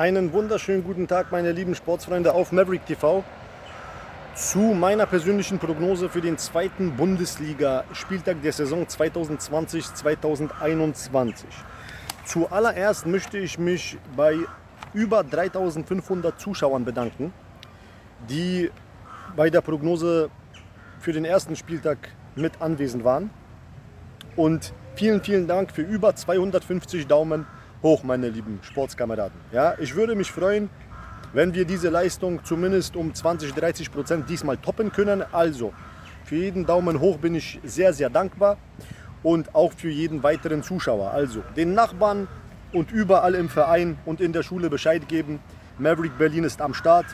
Einen wunderschönen guten Tag, meine lieben Sportsfreunde auf Maverick TV zu meiner persönlichen Prognose für den zweiten Bundesliga-Spieltag der Saison 2020-2021. Zuallererst möchte ich mich bei über 3500 Zuschauern bedanken, die bei der Prognose für den ersten Spieltag mit anwesend waren. Und vielen, vielen Dank für über 250 Daumen hoch, meine lieben Sportskameraden. Ja, ich würde mich freuen, wenn wir diese Leistung zumindest um 20, 30 Prozent diesmal toppen können. Also, für jeden Daumen hoch bin ich sehr, sehr dankbar und auch für jeden weiteren Zuschauer. Also, den Nachbarn und überall im Verein und in der Schule Bescheid geben. Maverick Berlin ist am Start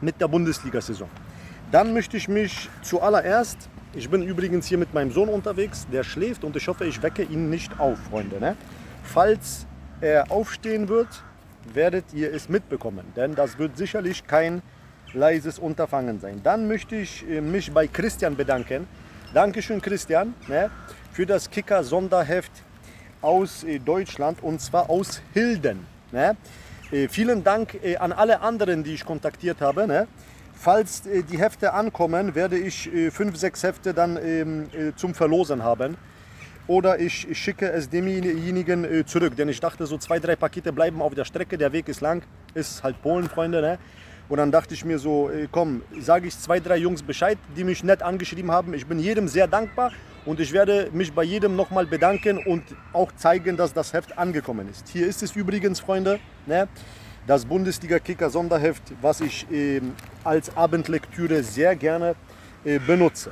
mit der Bundesliga-Saison. Dann möchte ich mich zuallererst, ich bin übrigens hier mit meinem Sohn unterwegs, der schläft und ich hoffe, ich wecke ihn nicht auf, Freunde. Ne? Falls er aufstehen wird, werdet ihr es mitbekommen, denn das wird sicherlich kein leises Unterfangen sein. Dann möchte ich äh, mich bei Christian bedanken. Dankeschön Christian ne, für das Kicker Sonderheft aus äh, Deutschland und zwar aus Hilden. Ne. Äh, vielen Dank an alle anderen, die ich kontaktiert habe. Ne. Falls die Hefte ankommen, werde ich fünf, sechs Hefte dann ähm, zum Verlosen haben oder ich schicke es demjenigen äh, zurück. Denn ich dachte, so zwei, drei Pakete bleiben auf der Strecke, der Weg ist lang, ist halt Polen, Freunde. Ne? Und dann dachte ich mir so, äh, komm, sage ich zwei, drei Jungs Bescheid, die mich nett angeschrieben haben. Ich bin jedem sehr dankbar und ich werde mich bei jedem nochmal bedanken und auch zeigen, dass das Heft angekommen ist. Hier ist es übrigens, Freunde, ne? das Bundesliga-Kicker-Sonderheft, was ich äh, als Abendlektüre sehr gerne äh, benutze.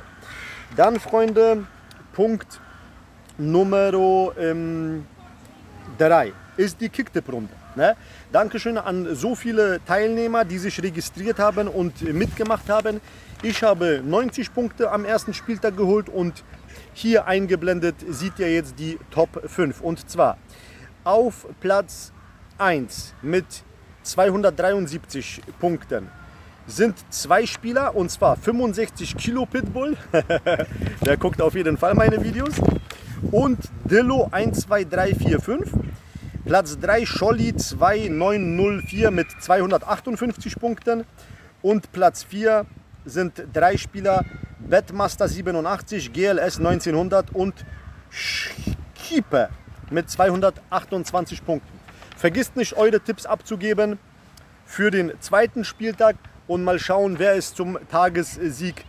Dann, Freunde, Punkt Nummer 3 ähm, ist die Kicktip-Runde. Ne? Dankeschön an so viele Teilnehmer, die sich registriert haben und mitgemacht haben. Ich habe 90 Punkte am ersten Spieltag geholt und hier eingeblendet sieht ihr jetzt die Top 5. Und zwar auf Platz 1 mit 273 Punkten sind zwei Spieler und zwar 65 Kilo Pitbull. Der guckt auf jeden Fall meine Videos und Dillo 12345. Platz 3 Scholli 2904 mit 258 Punkten und Platz 4 sind drei Spieler Betmaster 87, GLS 1900 und Schiepe mit 228 Punkten. Vergisst nicht eure Tipps abzugeben für den zweiten Spieltag und mal schauen, wer es zum Tagessieg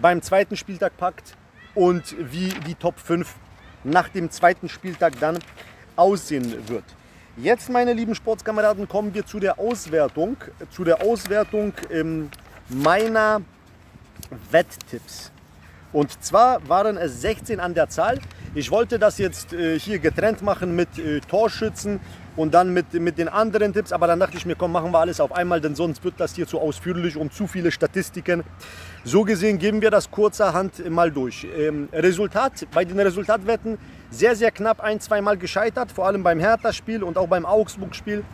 beim zweiten Spieltag packt und wie die Top 5 nach dem zweiten Spieltag dann aussehen wird. Jetzt, meine lieben Sportskameraden, kommen wir zu der Auswertung, zu der Auswertung ähm, meiner Wetttipps. Und zwar waren es 16 an der Zahl. Ich wollte das jetzt äh, hier getrennt machen mit äh, Torschützen und dann mit, mit den anderen Tipps. Aber dann dachte ich mir, komm, machen wir alles auf einmal, denn sonst wird das hier zu ausführlich und zu viele Statistiken. So gesehen geben wir das kurzerhand mal durch. Ähm, Resultat, bei den Resultatwetten sehr, sehr knapp ein, zweimal gescheitert, vor allem beim Hertha-Spiel und auch beim Augsburg-Spiel.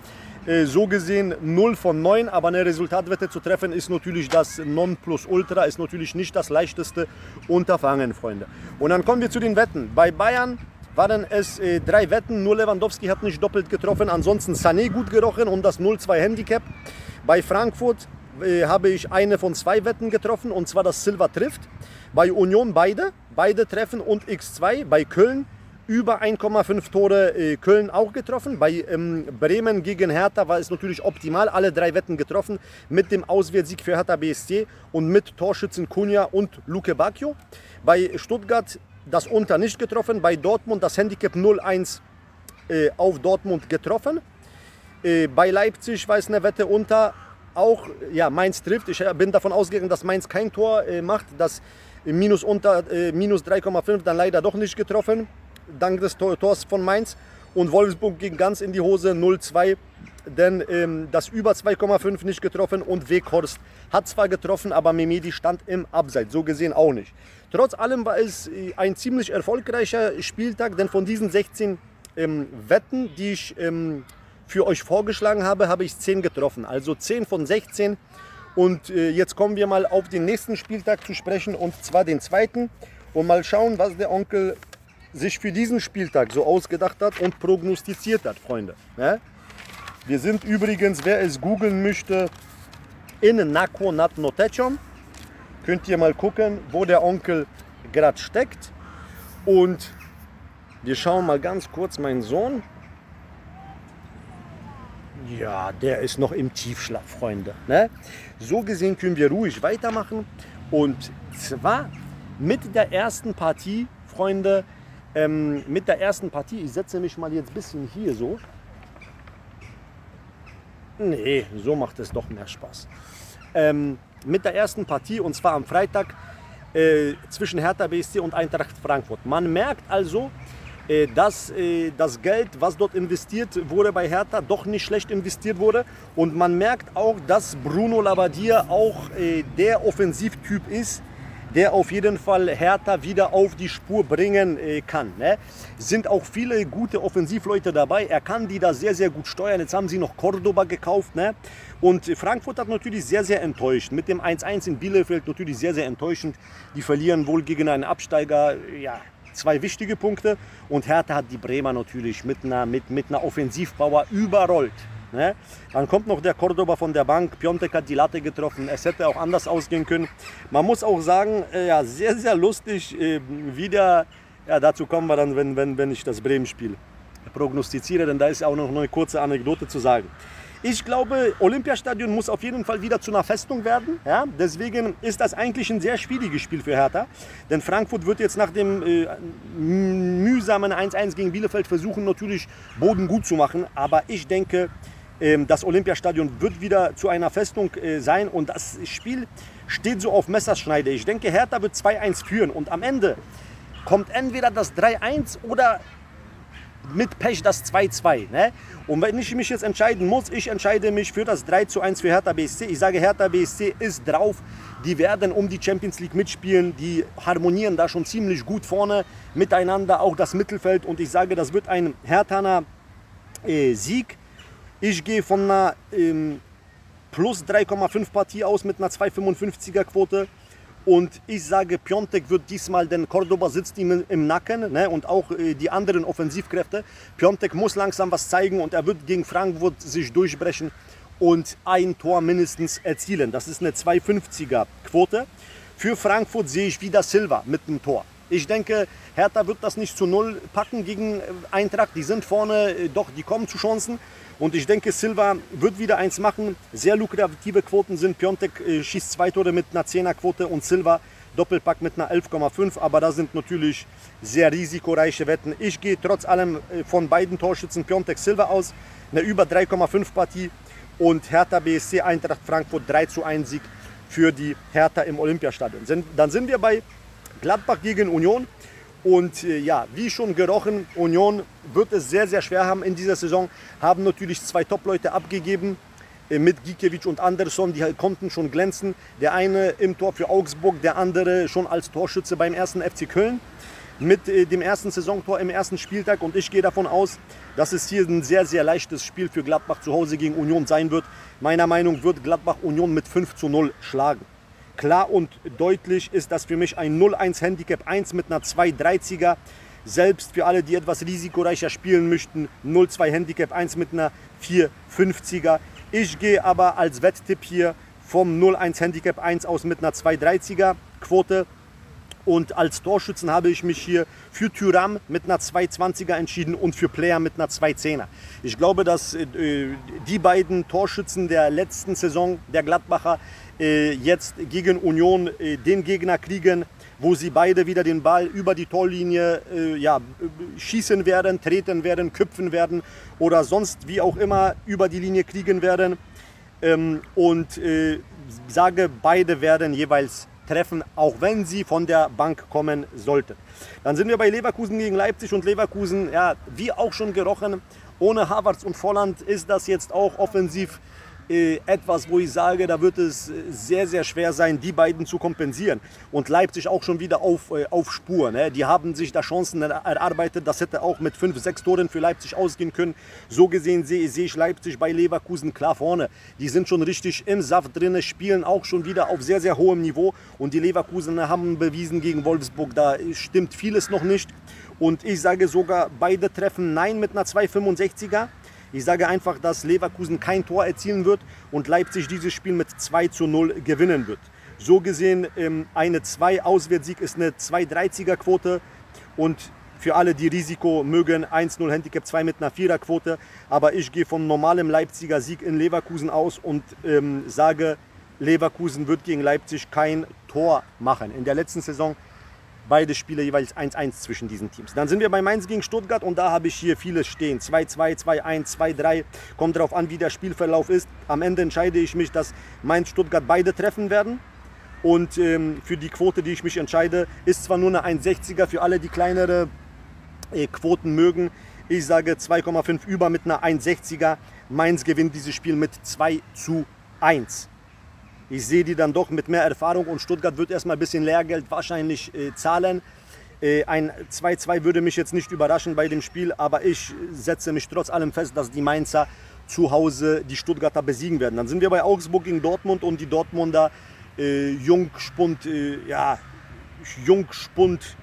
Äh, so gesehen 0 von 9, aber eine Resultatwette zu treffen ist natürlich das Nonplusultra, ist natürlich nicht das leichteste Unterfangen, Freunde. Und dann kommen wir zu den Wetten. Bei Bayern waren es äh, drei Wetten. Nur Lewandowski hat nicht doppelt getroffen. Ansonsten Sané gut gerochen und das 0-2 Handicap. Bei Frankfurt äh, habe ich eine von zwei Wetten getroffen und zwar das Silva trifft. Bei Union beide, beide treffen und X2. Bei Köln über 1,5 Tore äh, Köln auch getroffen. Bei ähm, Bremen gegen Hertha war es natürlich optimal. Alle drei Wetten getroffen mit dem Auswärtssieg für Hertha BSC und mit Torschützen Kunja und Luke Bacchio. Bei Stuttgart das Unter nicht getroffen. Bei Dortmund das Handicap 0-1 äh, auf Dortmund getroffen. Äh, bei Leipzig war es eine Wette unter. Auch ja, Mainz trifft. Ich bin davon ausgegangen, dass Mainz kein Tor macht. Das Minus unter minus 3,5 dann leider doch nicht getroffen. Dank des Tors von Mainz. Und Wolfsburg ging ganz in die Hose 0-2 denn ähm, das über 2,5 nicht getroffen und Weghorst hat zwar getroffen, aber Memedi stand im Abseits, so gesehen auch nicht. Trotz allem war es äh, ein ziemlich erfolgreicher Spieltag, denn von diesen 16 ähm, Wetten, die ich ähm, für euch vorgeschlagen habe, habe ich 10 getroffen. Also 10 von 16. Und äh, jetzt kommen wir mal auf den nächsten Spieltag zu sprechen, und zwar den zweiten. Und mal schauen, was der Onkel sich für diesen Spieltag so ausgedacht hat und prognostiziert hat, Freunde. Ja? Wir sind übrigens, wer es googeln möchte, in Nako nad Notecią. Könnt ihr mal gucken, wo der Onkel gerade steckt. Und wir schauen mal ganz kurz meinen Sohn. Ja, der ist noch im Tiefschlaf, Freunde. Ne? So gesehen können wir ruhig weitermachen. Und zwar mit der ersten Partie, Freunde, ähm, mit der ersten Partie, ich setze mich mal jetzt ein bisschen hier so. Nee, so macht es doch mehr Spaß. Ähm, mit der ersten Partie und zwar am Freitag äh, zwischen Hertha BSC und Eintracht Frankfurt. Man merkt also, äh, dass äh, das Geld, was dort investiert wurde bei Hertha, doch nicht schlecht investiert wurde. Und man merkt auch, dass Bruno Labbadia auch äh, der Offensivtyp ist, der auf jeden Fall Hertha wieder auf die Spur bringen äh, kann. Ne? Sind auch viele gute Offensivleute dabei. Er kann die da sehr, sehr gut steuern. Jetzt haben sie noch Cordoba gekauft. Ne? Und Frankfurt hat natürlich sehr, sehr enttäuscht. Mit dem 1-1 in Bielefeld natürlich sehr, sehr enttäuschend. Die verlieren wohl gegen einen Absteiger. Ja, zwei wichtige Punkte. Und Hertha hat die Bremer natürlich mit einer, mit, mit einer Offensivpower überrollt. Ne? Dann kommt noch der Cordoba von der Bank. Piontek hat die Latte getroffen. Es hätte auch anders ausgehen können. Man muss auch sagen, äh, ja, sehr, sehr lustig. Äh, wieder, ja, dazu kommen wir dann, wenn, wenn, wenn ich das Bremen-Spiel prognostiziere, denn da ist auch noch eine kurze Anekdote zu sagen. Ich glaube, Olympiastadion muss auf jeden Fall wieder zu einer Festung werden. Ja? Deswegen ist das eigentlich ein sehr schwieriges Spiel für Hertha. Denn Frankfurt wird jetzt nach dem äh, mühsamen 1-1 gegen Bielefeld versuchen, natürlich Boden gut zu machen. Aber ich denke, das Olympiastadion wird wieder zu einer Festung äh, sein und das Spiel steht so auf Messerschneide. Ich denke, Hertha wird 2-1 führen und am Ende kommt entweder das 3-1 oder mit Pech das 2-2. Ne? Und wenn ich mich jetzt entscheiden muss, ich entscheide mich für das 3-1 für Hertha BSC. Ich sage, Hertha BSC ist drauf. Die werden um die Champions League mitspielen. Die harmonieren da schon ziemlich gut vorne miteinander, auch das Mittelfeld. Und ich sage, das wird ein Herthaner äh, Sieg. Ich gehe von einer ähm, plus 3,5 Partie aus mit einer 2,55er Quote. Und ich sage, Piontek wird diesmal, denn Cordoba sitzt ihm im Nacken ne, und auch äh, die anderen Offensivkräfte. Piontek muss langsam was zeigen und er wird gegen Frankfurt sich durchbrechen und ein Tor mindestens erzielen. Das ist eine 2,50er Quote. Für Frankfurt sehe ich wieder Silva mit dem Tor. Ich denke, Hertha wird das nicht zu Null packen gegen äh, Eintracht. Die sind vorne, äh, doch, die kommen zu Chancen. Und ich denke, Silva wird wieder eins machen. Sehr lukrative Quoten sind. Piontek äh, schießt zwei Tore mit einer 10er Quote und Silva Doppelpack mit einer 11,5. Aber da sind natürlich sehr risikoreiche Wetten. Ich gehe trotz allem von beiden Torschützen Piontek Silva aus. Eine über 3,5 Partie. Und Hertha BSC Eintracht Frankfurt 3 zu 1 Sieg für die Hertha im Olympiastadion. Dann sind wir bei Gladbach gegen Union. Und äh, ja, wie schon gerochen, Union wird es sehr, sehr schwer haben in dieser Saison. Haben natürlich zwei Top-Leute abgegeben äh, mit Gikiewicz und Anderson. Die konnten schon glänzen. Der eine im Tor für Augsburg, der andere schon als Torschütze beim ersten FC Köln. Mit äh, dem ersten Saisontor im ersten Spieltag. Und ich gehe davon aus, dass es hier ein sehr, sehr leichtes Spiel für Gladbach zu Hause gegen Union sein wird. Meiner Meinung nach wird Gladbach Union mit 5 zu 0 schlagen. Klar und deutlich ist das für mich ein 0-1 Handicap 1 mit einer 2-30er. Selbst für alle, die etwas risikoreicher spielen möchten, 0-2 Handicap 1 mit einer 4-50er. Ich gehe aber als Wetttipp hier vom 0-1 Handicap 1 aus mit einer 2-30er Quote. Und als Torschützen habe ich mich hier für Tyram mit einer 220er entschieden und für Player mit einer 210er. Ich glaube, dass äh, die beiden Torschützen der letzten Saison der Gladbacher äh, jetzt gegen Union äh, den Gegner kriegen, wo sie beide wieder den Ball über die Torlinie äh, ja, schießen werden, treten werden, köpfen werden oder sonst wie auch immer über die Linie kriegen werden. Ähm, und äh, sage, beide werden jeweils treffen, auch wenn sie von der Bank kommen sollten. Dann sind wir bei Leverkusen gegen Leipzig und Leverkusen, ja, wie auch schon gerochen, ohne Havertz und Volland ist das jetzt auch offensiv etwas, wo ich sage, da wird es sehr, sehr schwer sein, die beiden zu kompensieren. Und Leipzig auch schon wieder auf, äh, auf Spur. Ne? Die haben sich da Chancen erarbeitet. Das hätte auch mit 5, 6 Toren für Leipzig ausgehen können. So gesehen sehe, sehe ich Leipzig bei Leverkusen klar vorne. Die sind schon richtig im Saft drin, spielen auch schon wieder auf sehr, sehr hohem Niveau. Und die Leverkusener haben bewiesen gegen Wolfsburg, da stimmt vieles noch nicht. Und ich sage sogar, beide treffen Nein mit einer 2,65er. Ich sage einfach, dass Leverkusen kein Tor erzielen wird und Leipzig dieses Spiel mit 2 zu 0 gewinnen wird. So gesehen, ähm, eine 2 Auswärtssieg ist eine 2,30er Quote und für alle, die Risiko mögen, 1-0 Handicap 2 mit einer 4er Quote. Aber ich gehe vom normalen Leipziger Sieg in Leverkusen aus und ähm, sage, Leverkusen wird gegen Leipzig kein Tor machen. In der letzten Saison beide Spiele jeweils 1-1 zwischen diesen Teams. Dann sind wir bei Mainz gegen Stuttgart und da habe ich hier vieles stehen. 2-2, 2-1, 2-3. Kommt darauf an, wie der Spielverlauf ist. Am Ende entscheide ich mich, dass Mainz-Stuttgart beide treffen werden. Und ähm, für die Quote, die ich mich entscheide, ist zwar nur eine 1,60er für alle, die kleinere äh, Quoten mögen. Ich sage 2,5 über mit einer 1,60er. Mainz gewinnt dieses Spiel mit 2 zu 1. Ich sehe die dann doch mit mehr Erfahrung und Stuttgart wird erstmal ein bisschen Lehrgeld wahrscheinlich äh, zahlen. Äh, ein 2-2 würde mich jetzt nicht überraschen bei dem Spiel, aber ich setze mich trotz allem fest, dass die Mainzer zu Hause die Stuttgarter besiegen werden. Dann sind wir bei Augsburg gegen Dortmund und die Dortmunder äh, Jungspund, äh, ja, Jungspund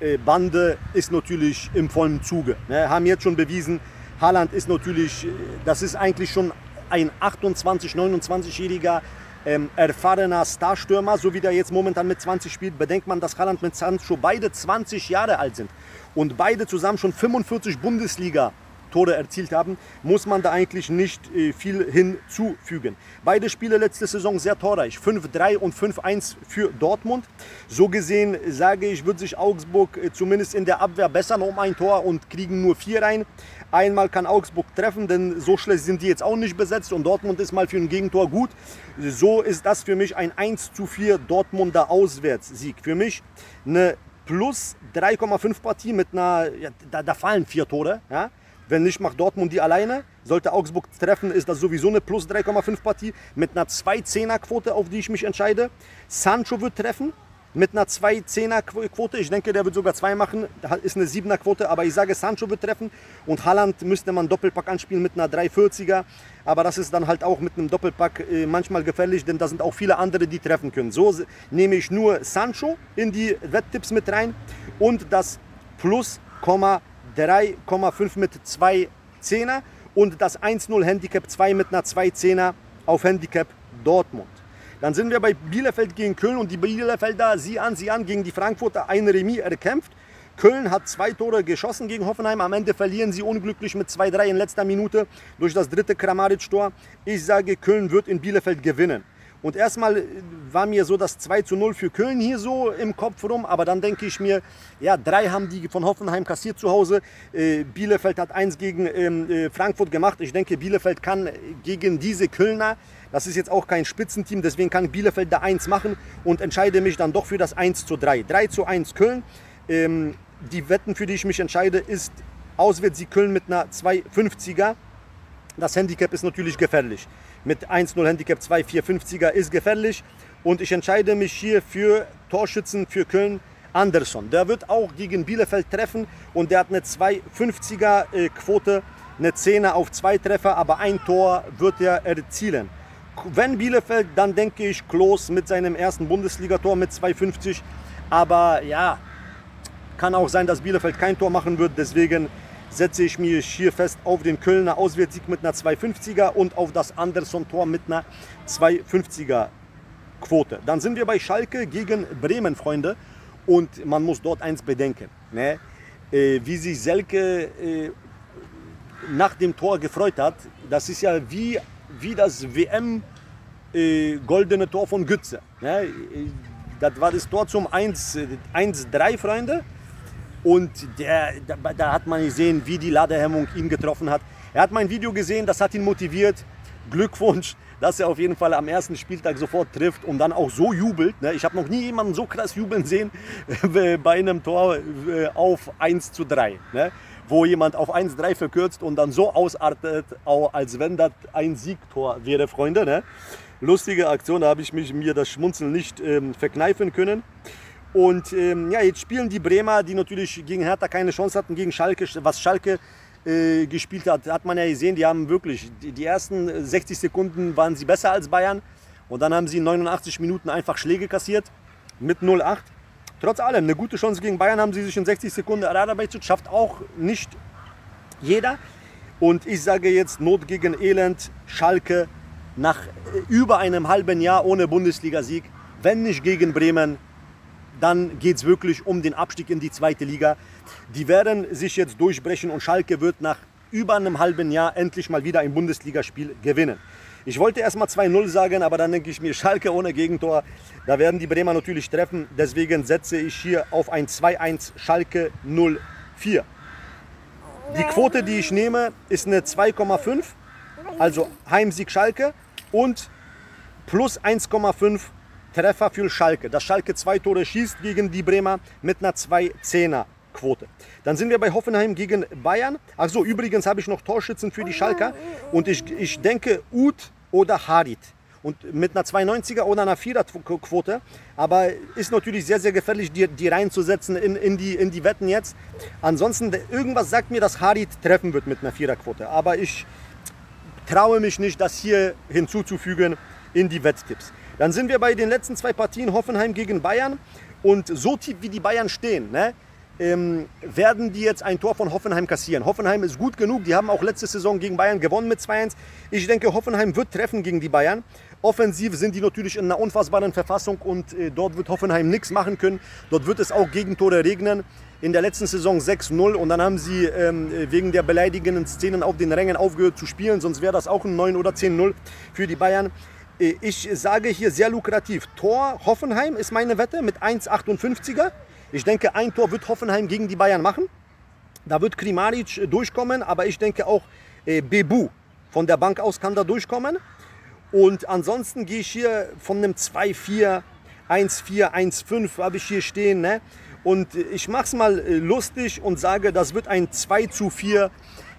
äh, Bande ist natürlich im vollen Zuge. Ne? Haben jetzt schon bewiesen, Haaland ist natürlich, äh, das ist eigentlich schon ein 28, 29-jähriger ähm, erfahrener Starstürmer, so wie der jetzt momentan mit 20 spielt. Bedenkt man, dass Haaland mit Sancho beide 20 Jahre alt sind und beide zusammen schon 45 Bundesliga Tore erzielt haben, muss man da eigentlich nicht äh, viel hinzufügen. Beide Spiele letzte Saison sehr torreich, 5-3 und 5-1 für Dortmund. So gesehen sage ich, wird sich Augsburg äh, zumindest in der Abwehr bessern um ein Tor und kriegen nur vier rein. Einmal kann Augsburg treffen, denn so schlecht sind die jetzt auch nicht besetzt und Dortmund ist mal für ein Gegentor gut. So ist das für mich ein 1 zu 4 Dortmunder Auswärtssieg. Für mich eine plus 3,5 Partie mit einer, ja, da, da fallen vier Tore. Ja? Wenn nicht, macht Dortmund die alleine. Sollte Augsburg treffen, ist das sowieso eine plus 3,5 Partie mit einer 2-10er-Quote, auf die ich mich entscheide. Sancho wird treffen mit einer 2-10er-Quote. Ich denke, der wird sogar zwei machen. Das ist eine 7er-Quote, aber ich sage, Sancho wird treffen. Und Haaland müsste man Doppelpack anspielen mit einer 3,40er. Aber das ist dann halt auch mit einem Doppelpack äh, manchmal gefährlich, denn da sind auch viele andere, die treffen können. So nehme ich nur Sancho in die Wetttipps mit rein und das Plus, 3,5 mit 2 Zehner und das 1-0 Handicap 2 mit einer 2 Zehner auf Handicap Dortmund. Dann sind wir bei Bielefeld gegen Köln und die Bielefelder, sie an, sie an, gegen die Frankfurter ein Remis erkämpft. Köln hat zwei Tore geschossen gegen Hoffenheim. Am Ende verlieren sie unglücklich mit 2-3 in letzter Minute durch das dritte Kramaric-Tor. Ich sage, Köln wird in Bielefeld gewinnen. Und erstmal äh, war mir so das 2 zu 0 für Köln hier so im Kopf rum, aber dann denke ich mir, ja, drei haben die von Hoffenheim kassiert zu Hause. Äh, Bielefeld hat eins gegen ähm, äh, Frankfurt gemacht. Ich denke, Bielefeld kann gegen diese Kölner, das ist jetzt auch kein Spitzenteam, deswegen kann Bielefeld da eins machen und entscheide mich dann doch für das 1 zu 3. 3 zu 1 Köln. Ähm, die Wetten, für die ich mich entscheide, ist Auswärtssieg Köln mit einer 2,50er. Das Handicap ist natürlich gefährlich mit 1-0 Handicap 2,450er ist gefährlich. Und ich entscheide mich hier für Torschützen für Köln Anderson. Der wird auch gegen Bielefeld treffen und der hat eine 2,50er äh, Quote, eine 10er auf zwei Treffer, aber ein Tor wird er erzielen. Wenn Bielefeld, dann denke ich Klos mit seinem ersten Bundesligator mit 2,50. Aber ja, kann auch sein, dass Bielefeld kein Tor machen wird. Deswegen setze ich mich hier fest auf den Kölner Auswärtssieg mit einer 250er und auf das Anderson-Tor mit einer 250er Quote. Dann sind wir bei Schalke gegen Bremen, Freunde. Und man muss dort eins bedenken. Ne? Äh, wie sich Selke äh, nach dem Tor gefreut hat, das ist ja wie, wie das WM äh, goldene Tor von Gütze. Ne? Das war das Tor zum 1-3, Freunde. Und der, da, da, hat man gesehen, wie die Ladehemmung ihn getroffen hat. Er hat mein Video gesehen, das hat ihn motiviert. Glückwunsch, dass er auf jeden Fall am ersten Spieltag sofort trifft und dann auch so jubelt. Ne? Ich habe noch nie jemanden so krass jubeln sehen bei einem Tor äh, auf 1 zu 3. Ne? Wo jemand auf 1-3 verkürzt und dann so ausartet, als wenn das ein Siegtor wäre, Freunde. Ne? Lustige Aktion, da habe ich mich, mir das Schmunzeln nicht ähm, verkneifen können. Und ähm, ja, jetzt spielen die Bremer, die natürlich gegen Hertha keine Chance hatten, gegen Schalke, was Schalke äh, gespielt hat, hat man ja gesehen, die haben wirklich, die, die, ersten 60 Sekunden waren sie besser als Bayern und dann haben sie in 89 Minuten einfach Schläge kassiert mit 0-8. Trotz allem, eine gute Chance gegen Bayern haben sie sich in 60 Sekunden erarbeitet, schafft auch nicht jeder. Und ich sage jetzt Not gegen Elend, Schalke nach über einem halben Jahr ohne Bundesligasieg, wenn nicht gegen Bremen, dann geht es wirklich um den Abstieg in die zweite Liga. Die werden sich jetzt durchbrechen und Schalke wird nach über einem halben Jahr endlich mal wieder ein Bundesligaspiel gewinnen. Ich wollte erst mal 2-0 sagen, aber dann denke ich mir, Schalke ohne Gegentor, da werden die Bremer natürlich treffen. Deswegen setze ich hier auf ein 2-1 Schalke 0-4. Die Quote, die ich nehme, ist eine 2,5, also Heimsieg Schalke und plus 1,5 Treffer für Schalke. Dass Schalke zwei Tore schießt gegen die Bremer mit einer 2-10er. Quote. Dann sind wir bei Hoffenheim gegen Bayern. Achso, übrigens habe ich noch Torschützen für die Schalker. Und ich, ich denke Uth oder Harit. Und mit einer 2,90er oder einer 4er Quote. Aber ist natürlich sehr, sehr gefährlich, die, die reinzusetzen in, in, die, in die Wetten jetzt. Ansonsten, irgendwas sagt mir, dass Harit treffen wird mit einer 4er Quote. Aber ich traue mich nicht, das hier hinzuzufügen in die Wetttipps. Dann sind wir bei den letzten zwei Partien Hoffenheim gegen Bayern. Und so tief wie die Bayern stehen, ne, ähm, werden die jetzt ein Tor von Hoffenheim kassieren. Hoffenheim ist gut genug, die haben auch letzte Saison gegen Bayern gewonnen mit 2-1. Ich denke, Hoffenheim wird treffen gegen die Bayern. Offensiv sind die natürlich in einer unfassbaren Verfassung und äh, dort wird Hoffenheim nichts machen können. Dort wird es auch Gegentore regnen. In der letzten Saison 6-0 und dann haben sie ähm, wegen der beleidigenden Szenen auf den Rängen aufgehört zu spielen, sonst wäre das auch ein 9 oder 10-0 für die Bayern. Äh, ich sage hier sehr lukrativ. Tor Hoffenheim ist meine Wette mit 1,58er. Ich denke, ein Tor wird Hoffenheim gegen die Bayern machen. Da wird Krimaric äh, durchkommen, aber ich denke auch äh, Bebu von der Bank aus kann da durchkommen. Und ansonsten gehe ich hier von einem 2-4, 1-4, 1-5 habe ich hier stehen. Ne? Und ich mache es mal lustig und sage, das wird ein 2 4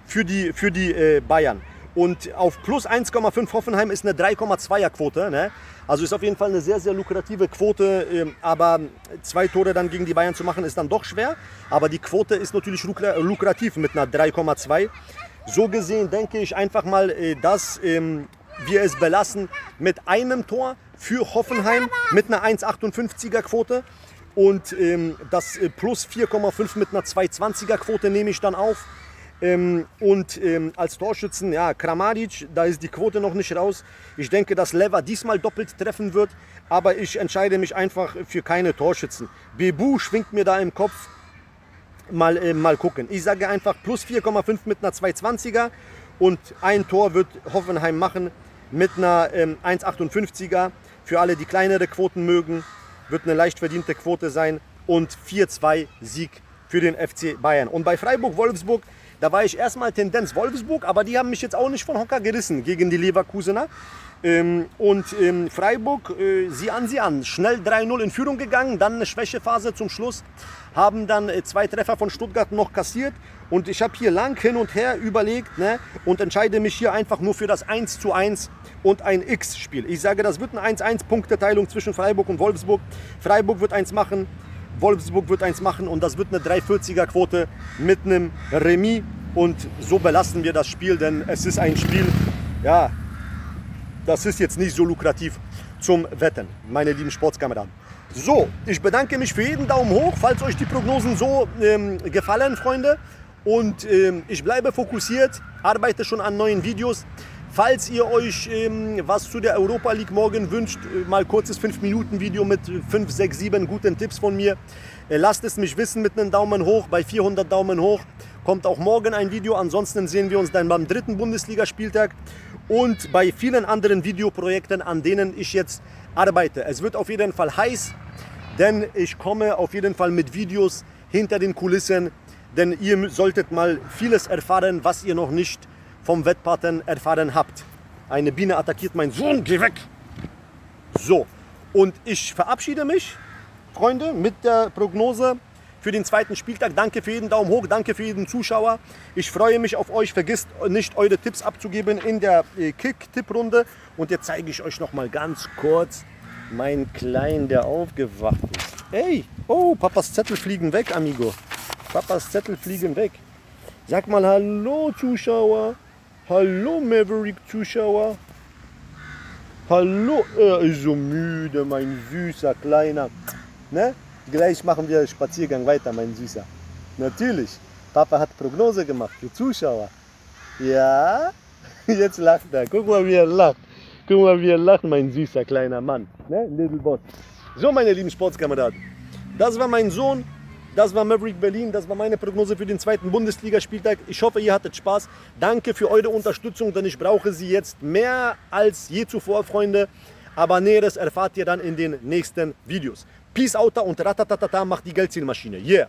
für die, für die Bayern. Und auf plus 1,5 Hoffenheim ist eine 3,2er Quote. Ne? Also ist auf jeden Fall eine sehr, sehr lukrative Quote. Ähm, aber zwei Tore dann gegen die Bayern zu machen, ist dann doch schwer. Aber die Quote ist natürlich lukrativ mit einer 3,2. So gesehen denke ich einfach mal, äh, dass ähm, wir es belassen mit einem Tor für Hoffenheim mit einer 1,58er Quote. Und ähm, das äh, plus 4,5 mit einer 2,20er Quote nehme ich dann auf. Ähm, und ähm, als Torschützen, ja, Kramaric, da ist die Quote noch nicht raus. Ich denke, dass Lever diesmal doppelt treffen wird, aber ich entscheide mich einfach für keine Torschützen. Bebu schwingt mir da im Kopf. Mal, äh, mal gucken. Ich sage einfach plus 4,5 mit einer 220er und ein Tor wird Hoffenheim machen mit einer ähm, 1,58er. Für alle, die kleinere Quoten mögen, wird eine leicht verdiente Quote sein und 4-2 Sieg für den FC Bayern. Und bei Freiburg-Wolfsburg da war ich erstmal Tendenz Wolfsburg, aber die haben mich jetzt auch nicht von Hocker gerissen gegen die Leverkusener. Ähm, und ähm, Freiburg, äh, sie an, sie an. Schnell 3-0 in Führung gegangen, dann eine Schwächephase zum Schluss. Haben dann äh, zwei Treffer von Stuttgart noch kassiert. Und ich habe hier lang hin und her überlegt ne, und entscheide mich hier einfach nur für das 1 zu 1 und ein X-Spiel. Ich sage, das wird eine 1-1-Punkteteilung zwischen Freiburg und Wolfsburg. Freiburg wird eins machen, Wolfsburg wird eins machen und das wird eine 340er Quote mit einem Remis und so belasten wir das Spiel, denn es ist ein Spiel, ja, das ist jetzt nicht so lukrativ zum Wetten, meine lieben Sportskameraden. So, ich bedanke mich für jeden Daumen hoch, falls euch die Prognosen so ähm, gefallen, Freunde. Und ähm, ich bleibe fokussiert, arbeite schon an neuen Videos. Falls ihr euch ähm, was zu der Europa League morgen wünscht, äh, mal kurzes 5-Minuten-Video mit 5, 6, 7 guten Tipps von mir, äh, lasst es mich wissen mit einem Daumen hoch. Bei 400 Daumen hoch kommt auch morgen ein Video. Ansonsten sehen wir uns dann beim dritten Bundesligaspieltag und bei vielen anderen Videoprojekten, an denen ich jetzt arbeite. Es wird auf jeden Fall heiß, denn ich komme auf jeden Fall mit Videos hinter den Kulissen, denn ihr solltet mal vieles erfahren, was ihr noch nicht vom Wettpaten erfahren habt. Eine Biene attackiert meinen Sohn, geh weg! So, und ich verabschiede mich, Freunde, mit der Prognose für den zweiten Spieltag. Danke für jeden Daumen hoch, danke für jeden Zuschauer. Ich freue mich auf euch. Vergisst nicht, eure Tipps abzugeben in der äh, Kick-Tipp-Runde. Und jetzt zeige ich euch noch mal ganz kurz meinen Kleinen, der aufgewacht ist. Hey, oh, Papas Zettel fliegen weg, Amigo. Papas Zettel fliegen weg. Sag mal Hallo, Zuschauer. Hallo Maverick-Zuschauer. Hallo, er ist so müde, mein süßer Kleiner. Ne? Gleich machen wir Spaziergang weiter, mein Süßer. Natürlich, Papa hat Prognose gemacht für Zuschauer. Ja, jetzt lacht er. Guck mal, wie er lacht. Guck mal, wie er lacht, mein süßer kleiner Mann. Ne? Little Boss. So, meine lieben Sportskameraden. Das war mein Sohn. Das war Maverick Berlin. Das war meine Prognose für den zweiten Bundesligaspieltag. Ich hoffe, ihr hattet Spaß. Danke für eure Unterstützung, denn ich brauche sie jetzt mehr als je zuvor, Freunde. Aber Näheres erfahrt ihr dann in den nächsten Videos. Peace out und ratatatata macht die Geldzielmaschine. Yeah!